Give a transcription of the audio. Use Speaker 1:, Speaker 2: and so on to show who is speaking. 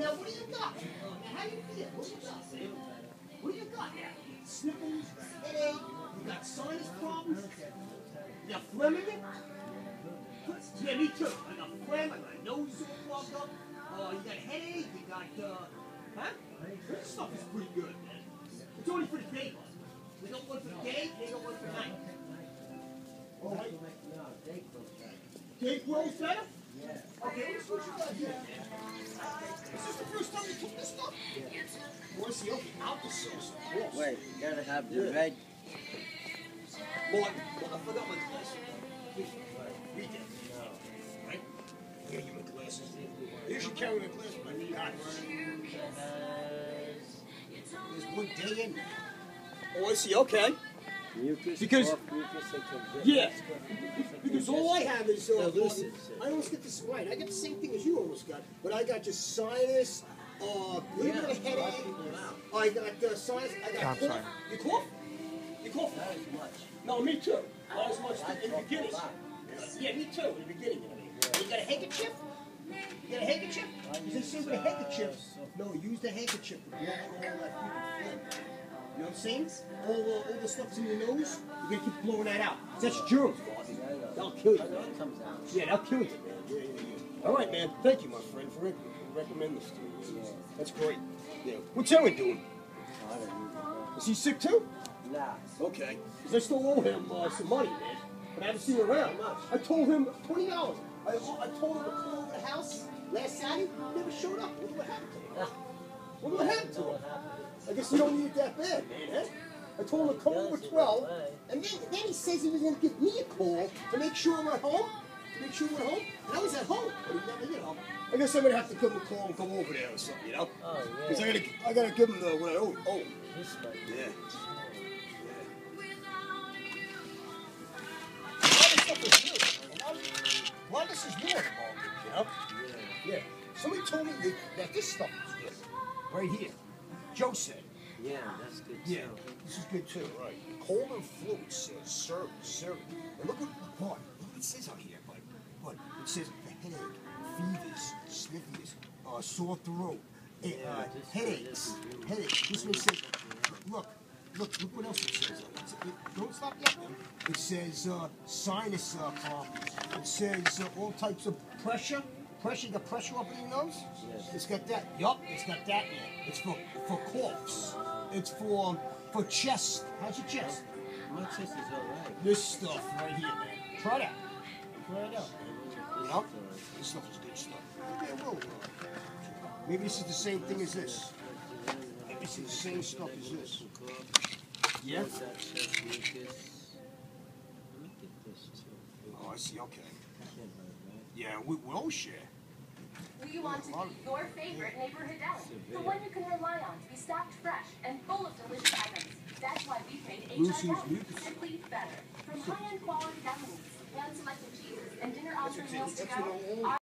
Speaker 1: Now, what do you got? Now, how do you feel? What do you got, Sam? What do you got now? Sniffles, headache, you got sinus problems, you got phlegm in it? Yeah, me too. I got phlegm, I got a nose all plugged up, uh, you got a headache, you got, uh, huh? This stuff is pretty good, man. It's only for the day, bud. We got one for the day, they got one for night. All right. Day grows better? Yeah. Okay, let's Is this the first time you took this stuff? Yeah. Boy, see, okay, alka-seltzer.
Speaker 2: Wait, you gotta have the red.
Speaker 1: Martin, look, I forgot my glasses. Read that. Right? Here, you my glasses. You should carry my glasses, but I need eyes. There's one day in there. Oh, I see, okay.
Speaker 2: Mucus,
Speaker 1: Because-
Speaker 2: off mucus, it can-
Speaker 1: Yeah. Because all I have is, uh,
Speaker 2: Elusive.
Speaker 1: I almost get this right. I got the same thing as you almost got, but I got just sinus, uh, a little bit of headache. I got uh, sinus. I got
Speaker 3: I'm
Speaker 1: cough.
Speaker 3: sorry.
Speaker 1: You cough? You cough?
Speaker 2: Not as much.
Speaker 1: No, me too. Not as much
Speaker 2: I
Speaker 1: in the beginning.
Speaker 2: lot.
Speaker 1: Yeah, me too. In the beginning, I mean. You got a handkerchief? You got a handkerchief? Because they say with a handkerchief, no, use the handkerchief to all that. You know what I'm saying? All, uh, all the stuff's in your nose, you gotta keep blowing that out. That's germs, That'll kill you,
Speaker 2: I know
Speaker 1: man.
Speaker 2: it comes out.
Speaker 1: Yeah, that'll kill you, man. Yeah, yeah, yeah. All right, man. Thank you, my friend, for rec- recommending this to me.
Speaker 2: Yeah.
Speaker 1: That's great. Yeah. What's Owen doing?
Speaker 2: I don't need
Speaker 1: Is he sick too?
Speaker 2: Nah.
Speaker 1: Okay. Because I still owe him uh, some money, man. But I haven't seen him around. I told him twenty dollars. I, I told him to come over to the house last Saturday. He never showed up. What what happened to him? What what happened to him? I guess you don't need it that bad, man. Eh? I told him to come over at twelve, and then, then he says he was going to give me a call to make sure we're at home. To make sure we're at home. And I was at home, but he never, you know. I guess I'm gonna have to give him a call and come over there or something, you know.
Speaker 2: Oh,
Speaker 1: Because I
Speaker 2: yeah.
Speaker 1: gotta, I gotta give him the what I owe. Oh,
Speaker 2: This might
Speaker 1: yeah. A lot of stuff is new. A lot of, a lot of this is new on the market, you know? Yeah. Somebody told me that, that this stuff is good. Right here. Joe said.
Speaker 2: Yeah, that's good too.
Speaker 1: Yeah. This is good too, right. Cold and flu, it says, serve, serve. And look what, boy, look what it says out here, bud. Bud, it says the headache, fevers, sniffles, uh, sore throat, eh, uh,
Speaker 2: Yeah, this-
Speaker 1: headaches,
Speaker 2: really-
Speaker 1: headaches. This one says, look, look, look what else it says. It's, it, don't stop yet, man. It says uh, sinus uh, problems. It says uh, all types of pressure. Pressure, you got pressure up in your nose?
Speaker 2: Yes.
Speaker 1: It's got that. Yup, it's got that in it. It's for, for coughs. It's for for chest. How's your chest?
Speaker 2: My chest is alright.
Speaker 1: This stuff right here, man. Try that. Try it out. Yup. This stuff is good stuff. Well, maybe this is the same thing as this. Maybe this is the same stuff as this. Yeah?
Speaker 2: What's that chest mucus? Look at this too.
Speaker 1: Oh, I see. Okay.
Speaker 2: Can't hurt, right?
Speaker 1: Yeah, we will share.
Speaker 4: We want to be your favorite neighborhood deli. The one you can rely on to be stocked fresh and full of delicious items. That's why we've made
Speaker 1: Lucy's
Speaker 4: HI Deli
Speaker 1: Mucus.
Speaker 4: simply better. From high-end quality deli meats, hand-selected cheeses, and dinner
Speaker 1: That's
Speaker 4: entree meals to
Speaker 1: that's what
Speaker 4: go,
Speaker 1: all